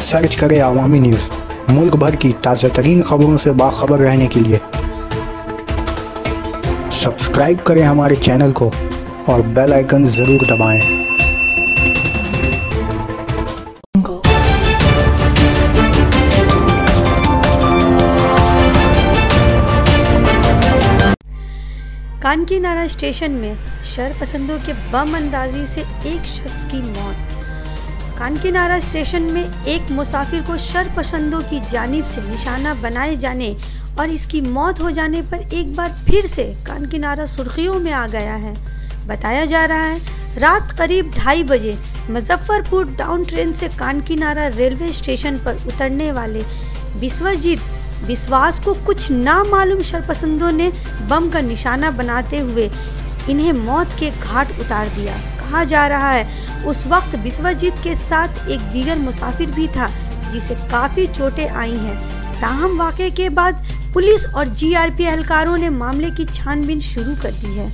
Search करें Awami news, मुल्क भर की ताज़ा तरीन खबरों से बाखबर रहने के लिए सब्सक्राइब करें हमारे चैनल को और बेल आइकन ज़रूर दबाएँ। कानकी नारा स्टेशन में शरपसंदों के बम अंदाजी से एक शख्स की मौत कानकी नारा स्टेशन में एक मुसाफिर को शरपसंदों की जानिब से निशाना बनाए जाने और इसकी मौत हो जाने पर एक बार फिर से कानकी नारा सुर्खियों में आ गया है। बताया जा रहा है, रात करीब ढाई बजे मुजफ्फरपुर डाउन ट्रेन से कानकी नारा रेलवे स्टेशन पर उतरने वाले विश्वजीत विश्वास को कुछ नामालूम शरपसंदों ने बम का निशाना बनाते हुए इन्हें मौत के घाट उतार दिया। कहा जा रहा है। उस वक्त विश्वजीत के साथ एक दीगर मुसाफिर भी था, जिसे काफ़ी चोटें आई हैं। ताहम वाक़े के बाद पुलिस और जीआरपी एहलकारों ने मामले की छानबीन शुरू कर दी है।